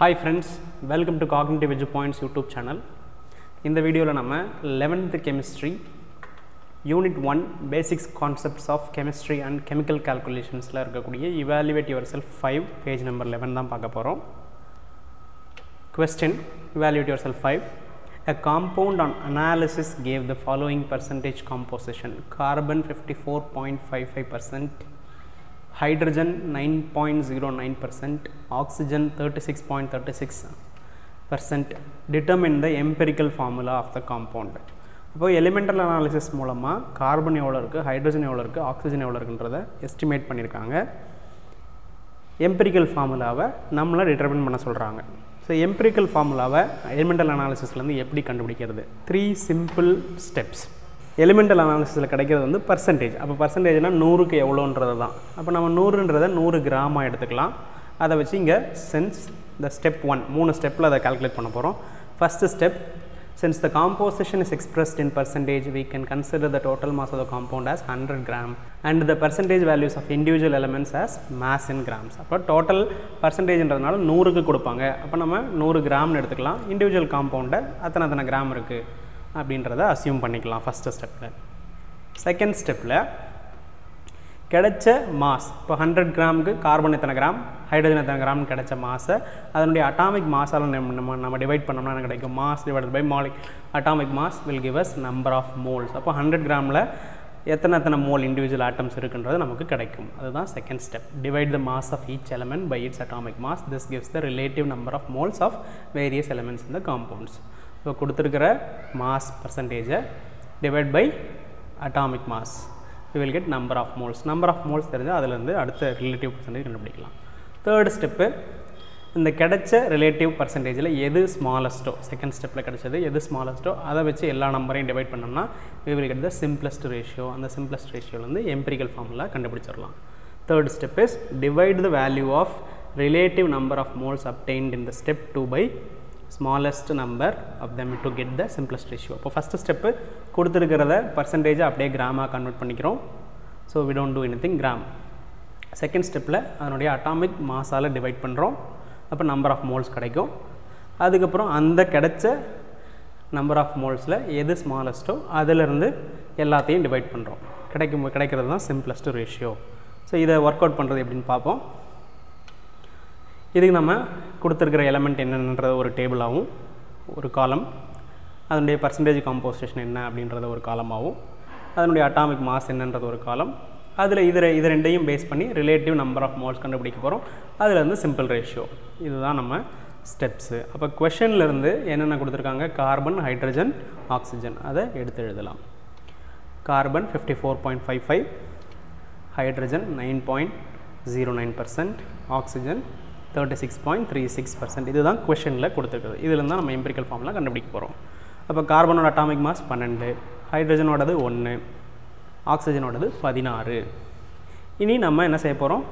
Hi friends welcome to cognitive edu points YouTube channel இந்த வீடியோவில் நம்ம eleventh chemistry unit one basics concepts of chemistry and chemical கால்குலேஷன்ஸில் இருக்கக்கூடிய evaluate yourself five page number eleven தான் பார்க்க போகிறோம் question evaluate yourself 5. A compound on analysis gave the following percentage composition. Carbon 54.55%, hydrogen 9.09%, oxygen 36.36%. Determine the empirical formula of the compound. இப்போ elemental analysis மூலமாக carbon எவ்வளோ இருக்குது hydrogen எவ்வளோ இருக்குது oxygen எவ்வளோ இருக்குன்றதை எஸ்டிமேட் பண்ணியிருக்காங்க எம்பிரிக்கல் ஃபார்முலாவை நம்மளை டிட்டர்மின் பண்ண சொல்கிறாங்க ஸோ எம்பிரிக்கல் ஃபார்முலாவை எலிமெண்டல் அனாலிசிஸ்லேருந்து எப்படி கண்டுபிடிக்கிறது த்ரீ சிம்பிள் ஸ்டெப்ஸ் எலிமெண்டல் அனாலிசிஸில் கிடைக்கிறது வந்து பர்சன்டேஜ் அப்போ பர்சன்டேஜ்னால் நூறுக்கு எவ்வளோன்றது தான். அப்போ நம்ம நூறுன்றதை நூறு கிராமாக எடுத்துக்கலாம். அதை வச்சு இங்கே சென்ஸ் த ஸ்டெப் ஒன் மூணு ஸ்டெப்பில் அதை கால்குலேட் பண்ண போகிறோம் first step since the composition is expressed in percentage we can consider the total mass of the compound as hundred gram and the percentage values of individual elements as mass in grams அப்போ total பர்சன்டேஜ்ன்றதுனால நூறுக்கு கொடுப்பாங்க. அப்போ நம்ம நூறு கிராம்னு எடுத்துக்கலாம். Individual காம்பவுண்டை அத்தனை அத்தனை கிராம் இருக்குது அப்படின்றத அசியூம் பண்ணிக்கலாம் ஃபஸ்ட்டு ஸ்டெப்பில் செகண்ட் ஸ்டெப்பில் கிடைச்ச மாஸ் இப்போ ஹண்ட்ரட் கிராமுக்கு கார்பன் எத்தனை கிராம்? ஹைட்ரஜன் எத்தனை கிராம் கிடைச்ச மாஸை அதனுடைய அட்டாமிக் மாஸால் நம்ம நம்ம நம்ம டிவைட் பண்ணோம்னா என்ன கிடைக்கும்? Mass divide by Malik atomic mass will give us number of moles அப்போ ஹண்ட்ரட் கிராமில் எத்தனை எத்தனை மோல் இண்டிவிஜுவல் ஆட்டம்ஸ் இருக்குன்றது நமக்கு கிடைக்கும். அதுதான் second step divide the mass of each element by its atomic mass this gives the relative number of moles of various elements இந்த compounds இப்போ கொடுத்துருக்கிற mass பர்சன்டேஜை divide by atomic mass we will get number of moles number of moles தெரிஞ்சால் அதுலேருந்து அடுத்த relative percentage கண்டுபிடிக்கலாம். Third step இந்த கிடைச்ச relative பர்சன்டேஜில் எது ஸ்மாலஸ்ட்டோ செகண்ட் ஸ்டெப்பில் கிடைச்சது எது ஸ்மாலஸ்ட்டோ அதை வச்சு எல்லா நம்பரையும் டிவைட் பண்ணோம்னா we will get the simplest ratio அந்த சிம்பிளஸ்ட் ரேஷியோலேருந்து எம்பிரிக்கல் ஃபார்முலா கண்டுபிடிச்சிடலாம். Third step is divide the value of relative number of moles obtained in the step two by smallest number of them to get the simplest ratio இப்போ first step கொடுத்துருக்கிறத பர்சன்டேஜை அப்படியே கிராமாக convert பண்ணிக்கிறோம். So we don't do anything gram second ஸ்டெப்பில் அதனுடைய atomic மாஸால் divide பண்ணுறோம் அப்போ நம்பர் ஆஃப் மோல்ஸ் கிடைக்கும். அதுக்கப்புறம் அந்த கிடைச்ச நம்பர் ஆஃப் மோல்ஸில் எது ஸ்மாலஸ்ட்டோ அதிலிருந்து எல்லாத்தையும் டிவைட் பண்ணுறோம் கிடைக்கும் கிடைக்கிறது தான் சிம்பிளஸ்ட் ரேஷியோ ஸோ இதை ஒர்க் அவுட் பண்ணுறது எப்படின்னு பார்ப்போம். இதுக்கு நம்ம கொடுத்துருக்கிற எலமெண்ட் என்னென்னன்ற ஒரு டேபிளாகவும் ஒரு காலம் அதனுடைய பர்சன்டேஜ் காம்போசிஷன் என்ன அப்படின்றத ஒரு காலமாகவும் அதனுடைய அட்டாமிக் மாஸ் என்னன்றது ஒரு காலம் அதில் இதில் இது ரெண்டையும் பேஸ் பண்ணி ரிலேட்டிவ் நம்பர் ஆஃப் மோல்ஸ் கண்டுபிடிக்க போகிறோம் அதில் வந்து சிம்பிள் ரேஷியோ இதுதான் நம்ம ஸ்டெப்ஸு அப்போ கொஷன்லேருந்து என்னென்ன கொடுத்துருக்காங்க? கார்பன் ஹைட்ரஜன் ஆக்சிஜன் அதை எடுத்து எழுதலாம். Carbon fifty four point five five hydrogen nine point zero nine percent oxygen thirty six point three six percent இதுதான் கொஷனில் கொடுத்துருக்குது இதில் தான் நம்ம எம்பிரிக்கல் ஃபார்ம்லாம் கண்டுபிடிக்க போகிறோம் அப்போ கார்பனோட அட்டாமிக் மாஸ் பன்னெண்டு ஹைட்ரஜனோடது ஒன்று ஆக்சிஜனோடது பதினாறு. இனி நம்ம என்ன செய்ய போகிறோம்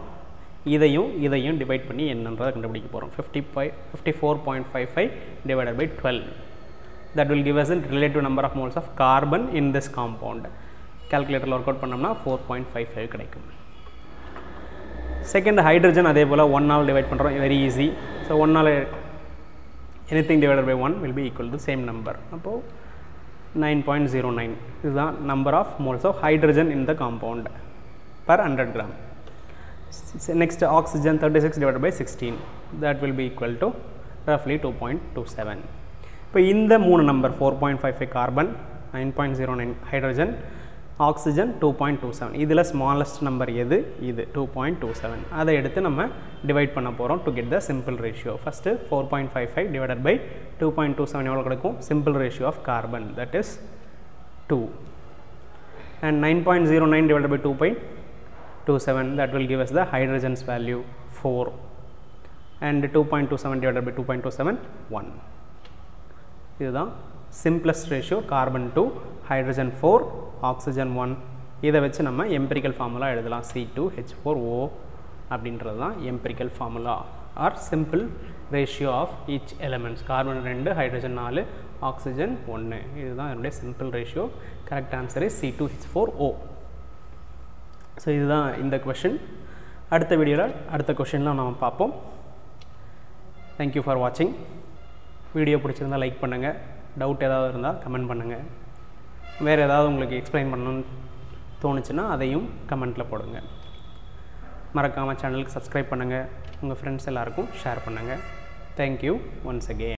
இதையும் இதையும் டிவைட் பண்ணி என்னன்றதை கண்டுபிடிக்க போகிறோம் fifty five fifty four point five five divided by twelve that will give us in relative number of moles of carbon in this compound கால்குலேட்டரில் work out பண்ணோம்னா ஃபோர் பாயிண்ட் ஃபைவ் ஃபைவ் கிடைக்கும். Second hydrogen அதே போல் ஒன்னால் divide பண்ணுறோம் very easy so ஒன்னால் anything divided by one will be equal to same number அப்போது nine point zero nine இதுதான் number of moles of hydrogen in the compound per hundred gram next oxygen thirty six divide by sixteen that will be equal to ரஃப்லி two point two seven இப்போ இந்த மூணு number four point five five carbon nine point zero nine hydrogen oxygen two point two seven இதில் smallest number எது? இது two point two seven அதை எடுத்து நம்ம divide பண்ண போகிறோம் to get the simple ratio first four point five five divided by two point two seven எவ்வளோ கிடைக்கும்? Simple ratio of carbon that is two and nine point zero nine divided by two point two seven that will give us the hydrogen's value four and two point two seven divided by two point two seven one இதுதான் simplest ratio carbon two hydrogen four oxygen one இதை வச்சு நம்ம empirical formula எழுதலாம். C two H four O அப்படின்றது தான் empirical formula or simple ratio of each elements carbon ரெண்டு hydrogen நாலு oxygen ஒன்று இதுதான் என்னுடைய simple ratio correct answer C two H four O so இதுதான் இந்த கொஷின் அடுத்த வீடியோவில் அடுத்த கொஷின்லாம் நம்ம பார்ப்போம். தேங்க்யூ ஃபார் வாட்சிங் வீடியோ பிடிச்சிருந்தால் லைக் பண்ணுங்கள் டவுட் ஏதாவது இருந்தால் கமெண்ட் பண்ணுங்கள் வேறு ஏதாவது உங்களுக்கு எக்ஸ்பிளைன் பண்ணணும்னு தோணுச்சுன்னா அதையும் கமெண்ட்டில் போடுங்க. மறக்காமல் சேனலுக்கு சப்ஸ்கிரைப் பண்ணுங்கள் உங்கள் ஃப்ரெண்ட்ஸ் எல்லாருக்கும் ஷேர் பண்ணுங்கள் தேங்க்யூ ஒன்ஸ் அகெயின்